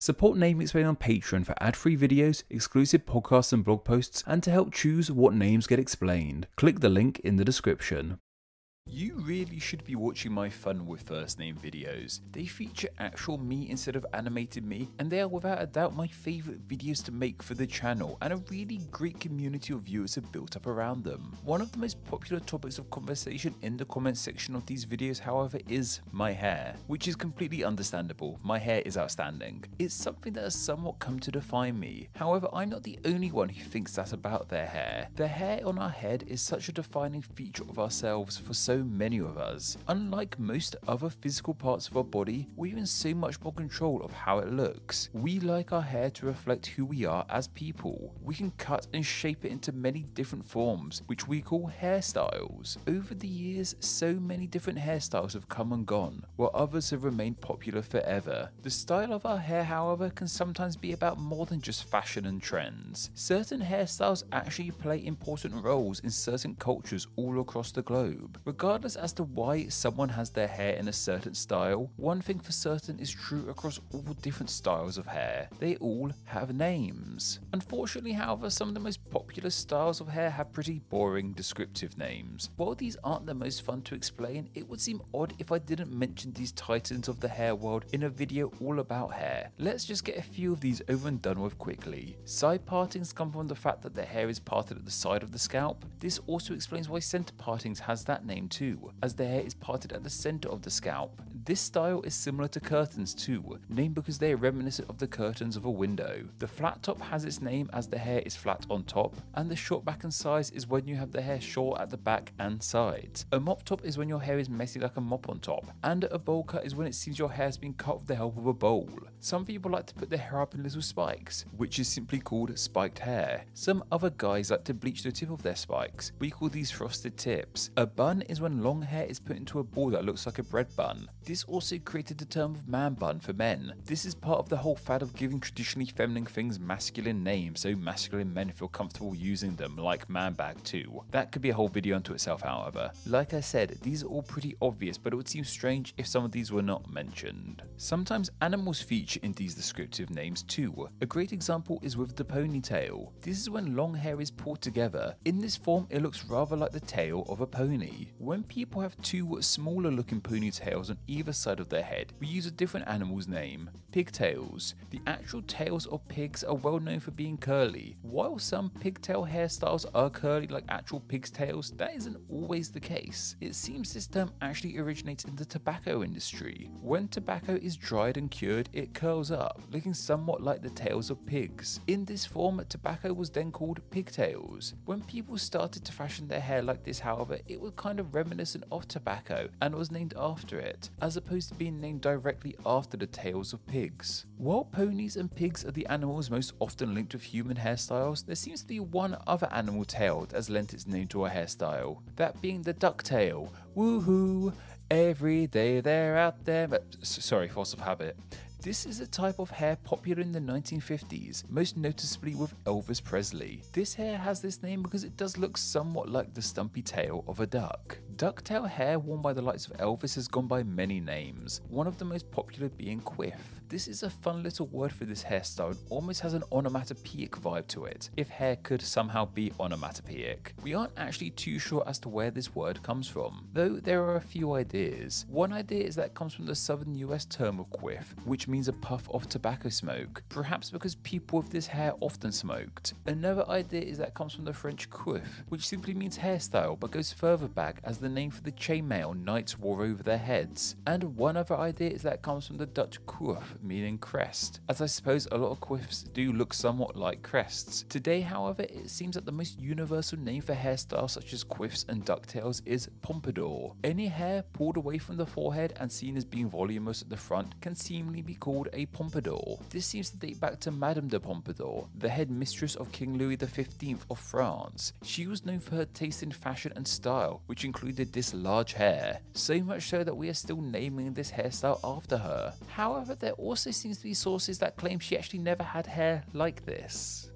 Support Name Explain on Patreon for ad-free videos, exclusive podcasts and blog posts, and to help choose what names get explained. Click the link in the description. You really should be watching my fun with first name videos. They feature actual me instead of animated me, and they are without a doubt my favourite videos to make for the channel, and a really great community of viewers have built up around them. One of the most popular topics of conversation in the comments section of these videos, however, is my hair, which is completely understandable. My hair is outstanding. It's something that has somewhat come to define me. However, I'm not the only one who thinks that about their hair. The hair on our head is such a defining feature of ourselves for so many of us. Unlike most other physical parts of our body, we're in so much more control of how it looks. We like our hair to reflect who we are as people. We can cut and shape it into many different forms, which we call hairstyles. Over the years, so many different hairstyles have come and gone, while others have remained popular forever. The style of our hair, however, can sometimes be about more than just fashion and trends. Certain hairstyles actually play important roles in certain cultures all across the globe. Regardless as to why someone has their hair in a certain style, one thing for certain is true across all different styles of hair. They all have names. Unfortunately, however, some of the most popular styles of hair have pretty boring descriptive names. While these aren't the most fun to explain, it would seem odd if I didn't mention these titans of the hair world in a video all about hair. Let's just get a few of these over and done with quickly. Side partings come from the fact that the hair is parted at the side of the scalp. This also explains why center partings has that name as the hair is parted at the center of the scalp. This style is similar to curtains too, named because they are reminiscent of the curtains of a window. The flat top has its name as the hair is flat on top, and the short back and sides is when you have the hair short at the back and sides. A mop top is when your hair is messy like a mop on top, and a bowl cut is when it seems your hair has been cut with the help of a bowl. Some people like to put their hair up in little spikes, which is simply called spiked hair. Some other guys like to bleach the tip of their spikes. We call these frosted tips. A bun is when long hair is put into a ball that looks like a bread bun. This also created the term of man bun for men. This is part of the whole fad of giving traditionally feminine things masculine names so masculine men feel comfortable using them, like man bag too. That could be a whole video unto itself, however. Like I said, these are all pretty obvious, but it would seem strange if some of these were not mentioned. Sometimes animals feature in these descriptive names too. A great example is with the ponytail. This is when long hair is pulled together. In this form, it looks rather like the tail of a pony. When people have two smaller looking ponytails on either side of their head, we use a different animal's name, pigtails. The actual tails of pigs are well known for being curly. While some pigtail hairstyles are curly like actual pig's tails, that isn't always the case. It seems this term actually originates in the tobacco industry. When tobacco is dried and cured, it curls up, looking somewhat like the tails of pigs. In this form, tobacco was then called pigtails. When people started to fashion their hair like this, however, it was kind of reminiscent of tobacco and was named after it, as opposed to being named directly after the tails of pigs. While ponies and pigs are the animals most often linked with human hairstyles, there seems to be one other animal tail that has lent its name to a hairstyle, that being the ducktail. Woohoo! Every day they're out there, but sorry, force of habit. This is a type of hair popular in the 1950s, most noticeably with Elvis Presley. This hair has this name because it does look somewhat like the stumpy tail of a duck. Ducktail hair worn by the likes of Elvis has gone by many names, one of the most popular being quiff. This is a fun little word for this hairstyle and almost has an onomatopoeic vibe to it, if hair could somehow be onomatopoeic. We aren't actually too sure as to where this word comes from, though there are a few ideas. One idea is that it comes from the southern US term of quiff, which means a puff of tobacco smoke, perhaps because people with this hair often smoked. Another idea is that it comes from the French coif, which simply means hairstyle but goes further back as the name for the chainmail knights wore over their heads. And one other idea is that it comes from the Dutch coif, meaning crest, as I suppose a lot of quiffs do look somewhat like crests. Today, however, it seems that the most universal name for hairstyles such as quiffs and ducktails is pompadour. Any hair pulled away from the forehead and seen as being voluminous at the front can seemingly be called a pompadour. This seems to date back to Madame de Pompadour, the head mistress of King Louis XV of France. She was known for her taste in fashion and style, which included this large hair, so much so that we are still naming this hairstyle after her. However, there also seems to be sources that claim she actually never had hair like this.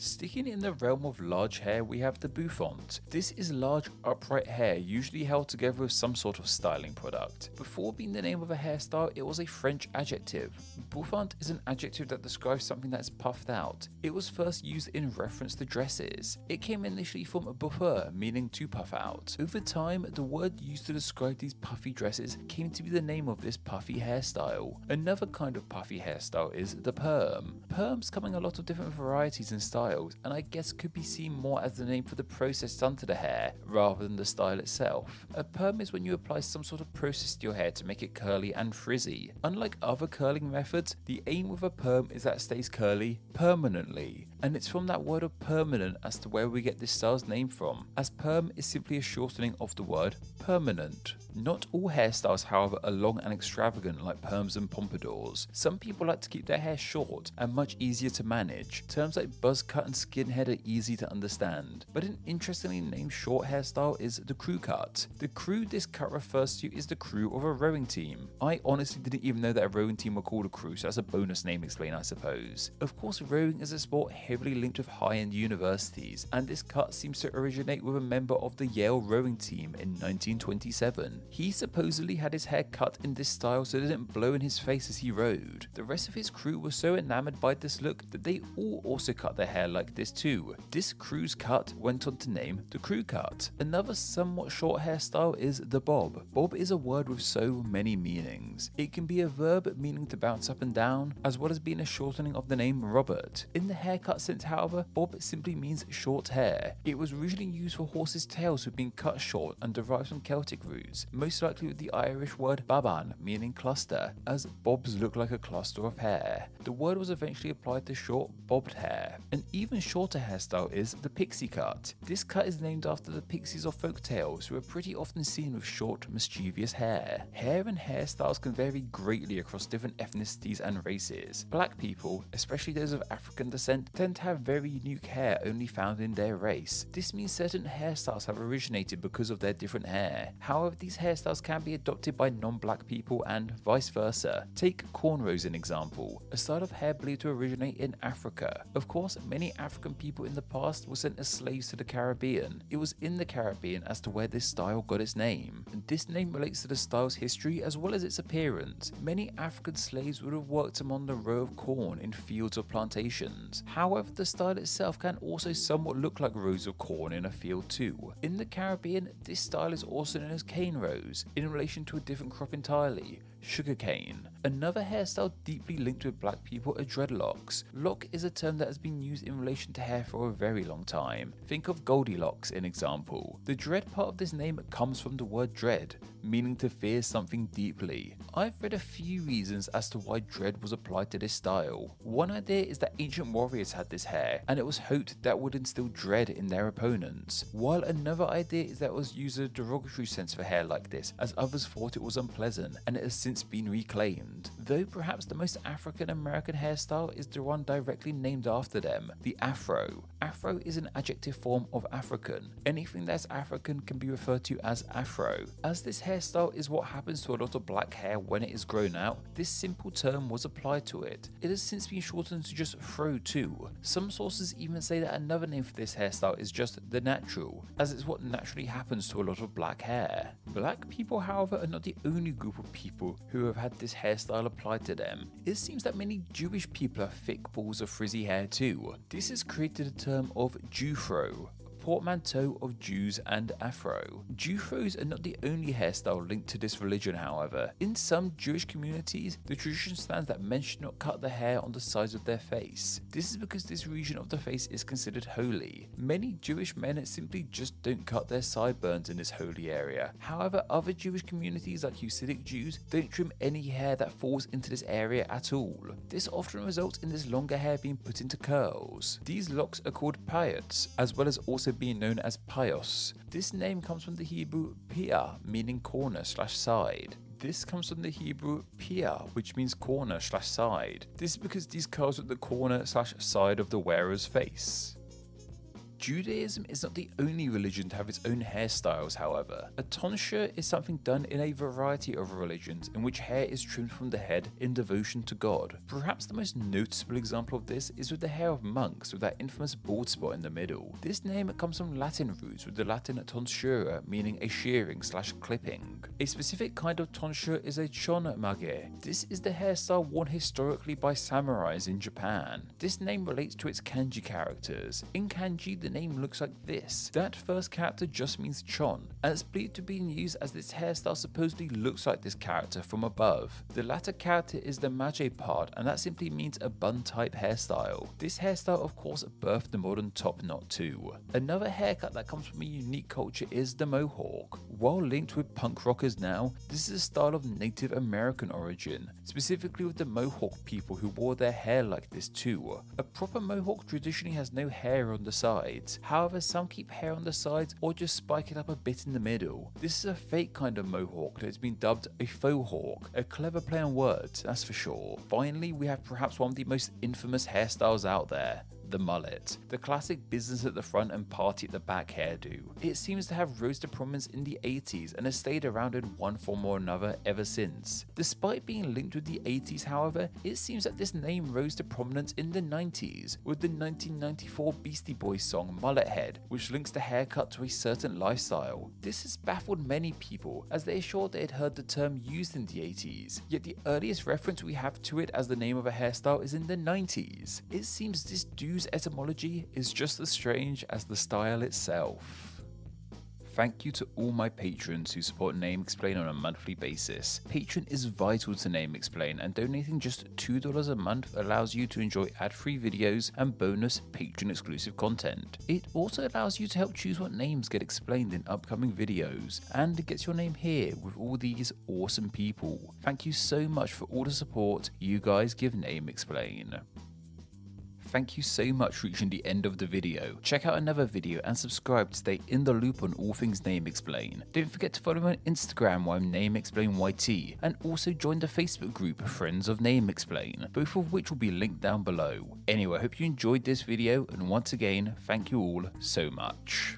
Sticking in the realm of large hair, we have the bouffant. This is large upright hair, usually held together with some sort of styling product. Before being the name of a hairstyle, it was a French adjective. Bouffant is an adjective that describes something that's puffed out. It was first used in reference to dresses. It came initially from bouffer, meaning to puff out. Over time, the word used to describe these puffy dresses came to be the name of this puffy hairstyle. Another kind of puffy hairstyle is the perm. Perms come in a lot of different varieties and styles and I guess could be seen more as the name for the process done to the hair rather than the style itself. A perm is when you apply some sort of process to your hair to make it curly and frizzy. Unlike other curling methods, the aim with a perm is that it stays curly permanently, and it's from that word of permanent as to where we get this style's name from, as perm is simply a shortening of the word permanent. Not all hairstyles, however, are long and extravagant like perms and pompadours. Some people like to keep their hair short and much easier to manage. Terms like buzz cut and skinhead are easy to understand, but an interestingly named short hairstyle is the crew cut. The crew this cut refers to is the crew of a rowing team. I honestly didn't even know that a rowing team were called a crew, so that's a bonus name explain I suppose. Of course, rowing is a sport heavily linked with high-end universities, and this cut seems to originate with a member of the Yale rowing team in 1927. He supposedly had his hair cut in this style so it didn't blow in his face as he rowed. The rest of his crew were so enamored by this look that they all also cut their hair like this too. This crew's cut went on to name the crew cut. Another somewhat short hairstyle is the bob. Bob is a word with so many meanings. It can be a verb meaning to bounce up and down, as well as being a shortening of the name Robert. In the haircut however, bob simply means short hair. It was originally used for horses' tails who've been cut short and derived from Celtic roots, most likely with the Irish word baban, meaning cluster, as bobs look like a cluster of hair. The word was eventually applied to short, bobbed hair. An even shorter hairstyle is the pixie cut. This cut is named after the pixies of folk tales, who are pretty often seen with short, mischievous hair. Hair and hairstyles can vary greatly across different ethnicities and races. Black people, especially those of African descent, tend to have very unique hair only found in their race. This means certain hairstyles have originated because of their different hair. However, these hairstyles can be adopted by non-black people and vice versa. Take cornrows an example, a style of hair believed to originate in Africa. Of course, many African people in the past were sent as slaves to the Caribbean. It was in the Caribbean as to where this style got its name. And this name relates to the style's history as well as its appearance. Many African slaves would have worked among the row of corn in fields or plantations. However, the style itself can also somewhat look like rows of corn in a field too. In the Caribbean, this style is also known as cane rows, in relation to a different crop entirely, sugarcane. Another hairstyle deeply linked with black people are dreadlocks. Lock is a term that has been used in relation to hair for a very long time. Think of Goldilocks in example. The dread part of this name comes from the word dread, meaning to fear something deeply. I've read a few reasons as to why dread was applied to this style. One idea is that ancient warriors had this hair, and it was hoped that would instill dread in their opponents. While another idea is that it was used a derogatory sense for hair like this, as others thought it was unpleasant, and it has since been reclaimed. Though perhaps the most African American hairstyle is the one directly named after them, the afro. Afro is an adjective form of African. Anything that's African can be referred to as afro. As this hairstyle is what happens to a lot of black hair when it is grown out, this simple term was applied to it. It has since been shortened to just fro too. Some sources even say that another name for this hairstyle is just the natural, as it's what naturally happens to a lot of black hair. Black people, however, are not the only group of people who have had this hairstyle applied to them. It seems that many Jewish people have thick balls of frizzy hair too. This has created a of Jewfro, portmanteau of Jews and Afro. Jewfros are not the only hairstyle linked to this religion, however. In some Jewish communities, the tradition stands that men should not cut the hair on the sides of their face. This is because this region of the face is considered holy. Many Jewish men simply just don't cut their sideburns in this holy area. However, other Jewish communities like Hasidic Jews don't trim any hair that falls into this area at all. This often results in this longer hair being put into curls. These locks are called payots, as well as also being known as pios. This name comes from the Hebrew pia, meaning corner slash side. This comes from the Hebrew pia, which means corner slash side. This is because these curls are at the corner slash side of the wearer's face. Judaism is not the only religion to have its own hairstyles, however. A tonsure is something done in a variety of religions in which hair is trimmed from the head in devotion to God. Perhaps the most noticeable example of this is with the hair of monks with that infamous bald spot in the middle. This name comes from Latin roots with the Latin tonsura meaning a shearing slash clipping. A specific kind of tonsure is a chonmage. This is the hairstyle worn historically by samurais in Japan. This name relates to its kanji characters. In kanji, the name looks like this. That first character just means chon, and it's believed to be used as this hairstyle supposedly looks like this character from above. The latter character is the mage part, and that simply means a bun type hairstyle. This hairstyle of course birthed the modern top knot too. Another haircut that comes from a unique culture is the mohawk. While linked with punk rockers now, this is a style of Native American origin, specifically with the mohawk people who wore their hair like this too. A proper mohawk traditionally has no hair on the sides, however some keep hair on the sides or just spike it up a bit in the middle. This is a fake kind of mohawk that has been dubbed a faux hawk, a clever play on words, that's for sure. Finally, we have perhaps one of the most infamous hairstyles out there, the mullet, the classic business at the front and party at the back hairdo. It seems to have rose to prominence in the 80s and has stayed around in one form or another ever since. Despite being linked with the 80s, however, it seems that this name rose to prominence in the 90s with the 1994 Beastie Boys song Mullet Head, which links the haircut to a certain lifestyle. This has baffled many people as they assured they had heard the term used in the 80s, yet the earliest reference we have to it as the name of a hairstyle is in the 90s. It seems this dude etymology is just as strange as the style itself. Thank you to all my patrons who support Name Explain on a monthly basis. Patreon is vital to Name Explain, and donating just $2 a month allows you to enjoy ad free videos and bonus Patreon exclusive content. It also allows you to help choose what names get explained in upcoming videos, and gets your name here with all these awesome people. Thank you so much for all the support you guys give Name Explain. Thank you so much for reaching the end of the video. Check out another video and subscribe to stay in the loop on all things Name Explain. Don't forget to follow me on Instagram where I'm Name Explain YT and also join the Facebook group Friends of Name Explain, both of which will be linked down below. Anyway, I hope you enjoyed this video and once again, thank you all so much.